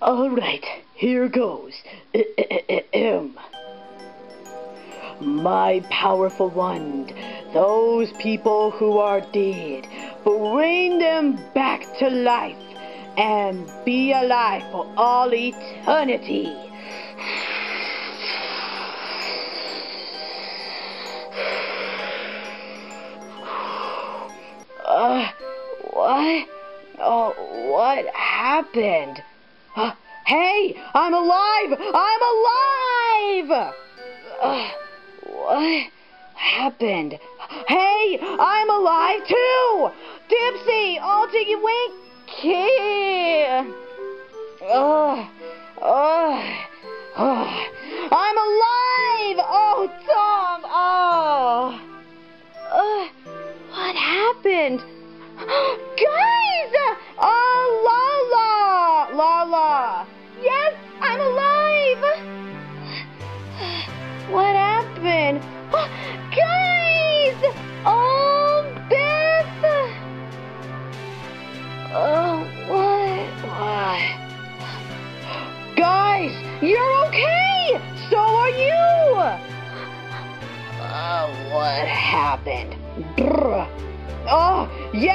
Alright, here goes. My powerful wand, those people who are dead, bring them back to life and be alive for all eternity. Uh, what? Oh, what happened? Hey, I'm alive! I'm alive! Uh, what happened? Hey, I'm alive too! Dipsy! Oh, Tinky Winky! Oh, oh, oh. I'm alive!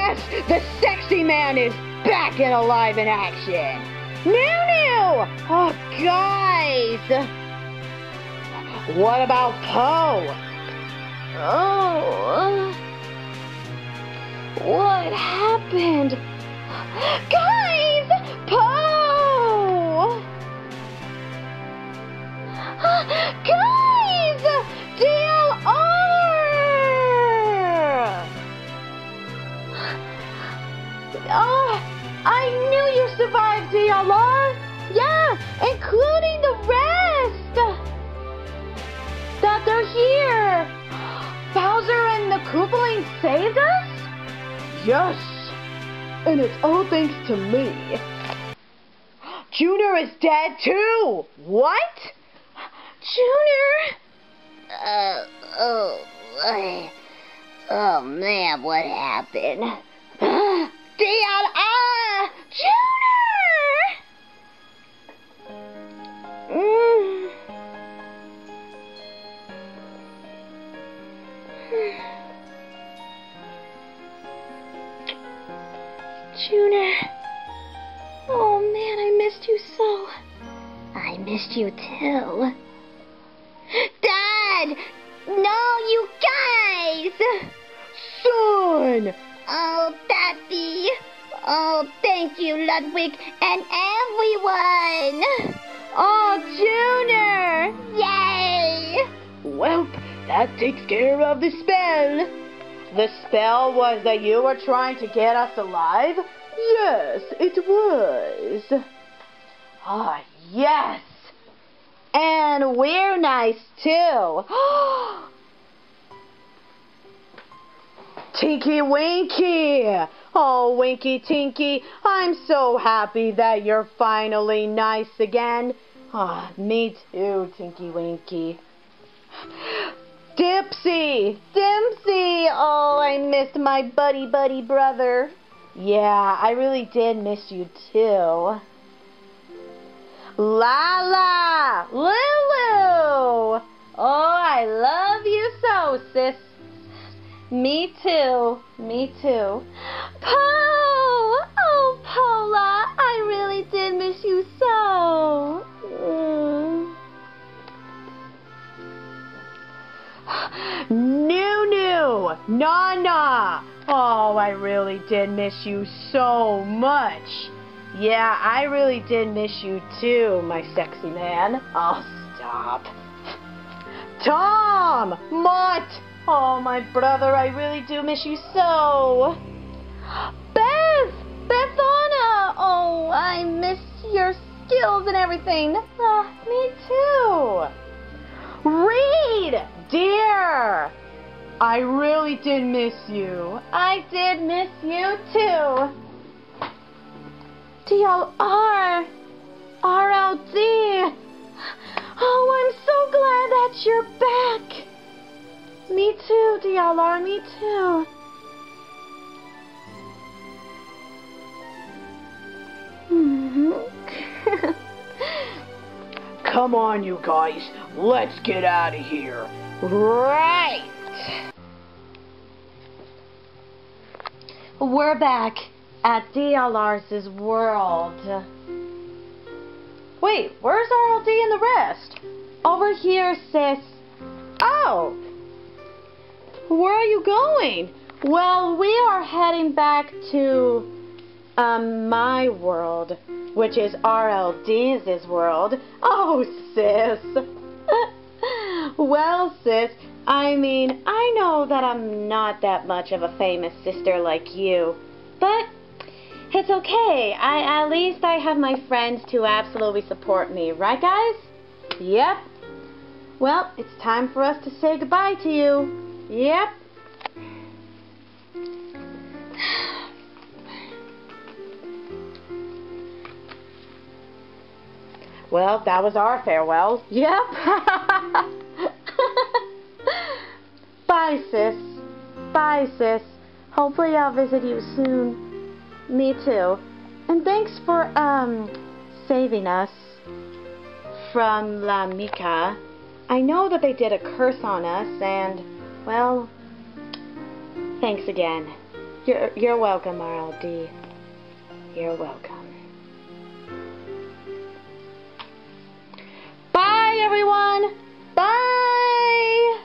Yes! The sexy man is back and alive in action! Nunu! Oh, guys! What about Po? Oh. What happened? Guys! Po! Guys! Oh, I knew you survived, DLR! Yeah, including the rest! That they're here! Bowser and the Koopalings saved us? Yes! And it's all thanks to me. Junior is dead too! What? Junior? Uh, oh, uh, oh man, what happened? DLR! Junior! Mm. Junior. Oh man, I missed you so. I missed you too. Dad! No, you guys! Son! Oh, Oh, thank you, Ludwig, and everyone! Oh, Junior! Yay! Well, that takes care of the spell. The spell was that you were trying to get us alive? Yes, it was. Ah, yes. And we're nice too. Tinky Winky! Oh, Winky Tinky, I'm so happy that you're finally nice again. Ah, me too, Tinky Winky. Dipsy! Dempsey! Oh, I missed my buddy buddy brother. Yeah, I really did miss you too. Lala! Lulu! Oh, I love you so, sis. Me too. Me too. Po! Oh, Pola, I really did miss you so. Mm. Nunu! Nana! Oh, I really did miss you so much. Yeah, I really did miss you too, my sexy man. Oh, stop. Tom! Mutt! Oh, my brother, I really do miss you so. Beth! Bethana! Oh, I miss your skills and everything. Ah, me too. Reed! Dear! I really did miss you. I did miss you too. D L R, R L D. Oh, I'm so glad that you're back. Me too, DLR, me too. Come on, you guys. Let's get out of here. Right. We're back at DLR's world. Wait, where's RLD and the rest? Over here, sis. Oh. Where are you going? Well, we are heading back to um, my world, which is RLD's world. Oh, sis. well, sis, I mean, I know that I'm not that much of a famous sister like you, but it's okay. I at least I have my friends to absolutely support me, right guys? Yep. Well, it's time for us to say goodbye to you. Yep. Well, that was our farewell. Yep. Bye, sis. Bye, sis. Hopefully I'll visit you soon. Me too. And thanks for, um, saving us from La Mica. I know that they did a curse on us, and, well, thanks again. You're, you're welcome, RLD. You're welcome. Bye, everyone. Bye.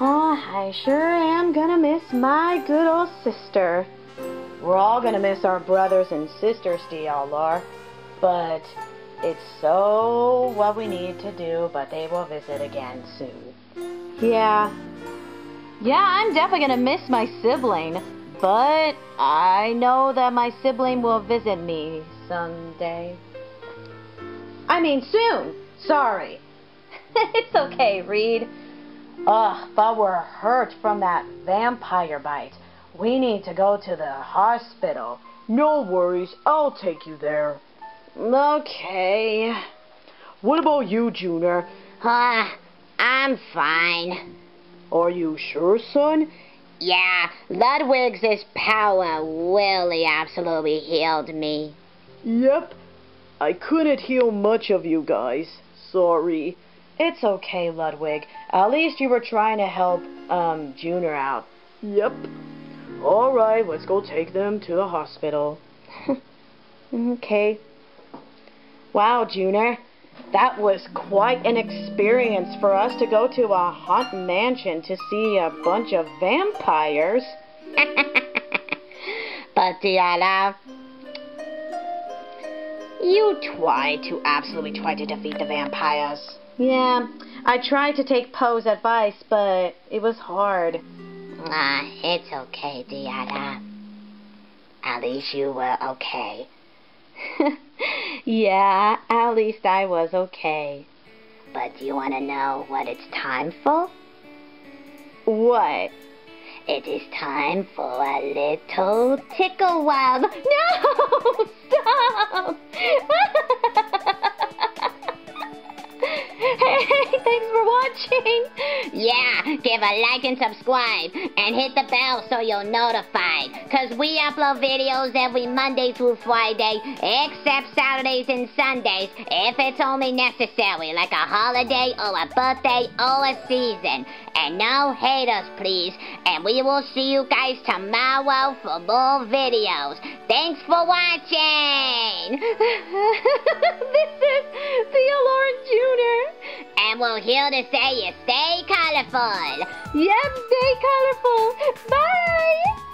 Oh, I sure am gonna miss my good old sister. We're all gonna miss our brothers and sisters, DLR. But it's so what we need to do, but they will visit again soon. Yeah. Yeah, I'm definitely gonna miss my sibling. But I know that my sibling will visit me someday. I mean, soon. Sorry. it's okay, Reed. Ugh, but we're hurt from that vampire bite. We need to go to the hospital. No worries, I'll take you there. Okay. What about you, Junior? Uh, I'm fine. Are you sure, son? Yeah, Ludwig's power really absolutely healed me. Yep. I couldn't heal much of you guys. Sorry. It's okay, Ludwig. At least you were trying to help, um, Junior out. Yep. Alright, let's go take them to the hospital. okay. Wow, Junior. That was quite an experience for us to go to a haunted mansion to see a bunch of vampires. but Diana, you tried to absolutely try to defeat the vampires. Yeah, I tried to take Po's advice, but it was hard. Ah, it's okay, Diana. At least you were okay. yeah, at least I was okay. But do you want to know what it's time for? What? It is time for a little tickle wub. No! Stop! hey, thanks for watching. Yeah, give a like and subscribe and hit the bell so you're notified. Cause we upload videos every Monday through Friday, except Saturdays and Sundays if it's only necessary, like a holiday or a birthday or a season. And no haters, please. And we will see you guys tomorrow for more videos. Thanks for watching. this is Thea Lauren Jr. And we're here to say you stay colorful. Yep, stay colorful. Bye.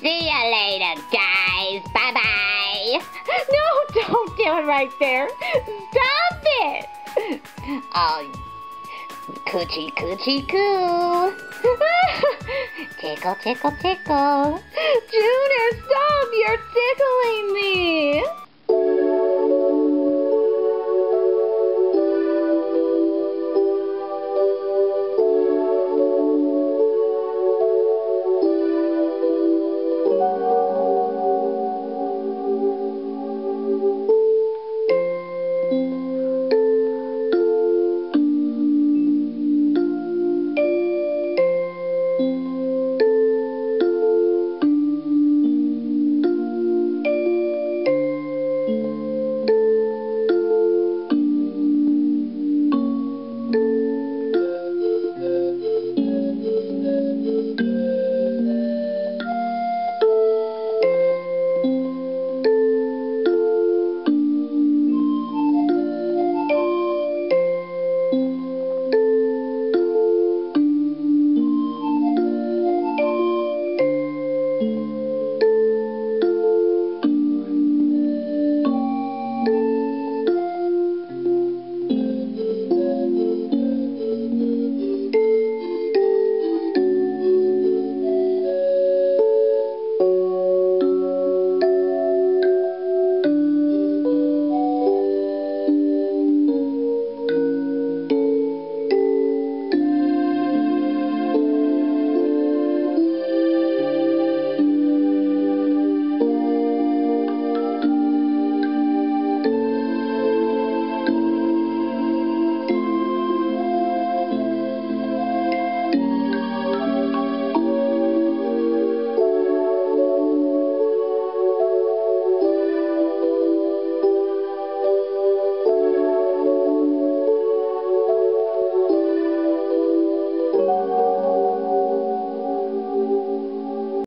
See ya later, guys. Bye-bye. No, don't do it right there. Stop it. Oh, Coochie, coochie, coo. tickle, tickle, tickle. Junior, stop! You're tickling me!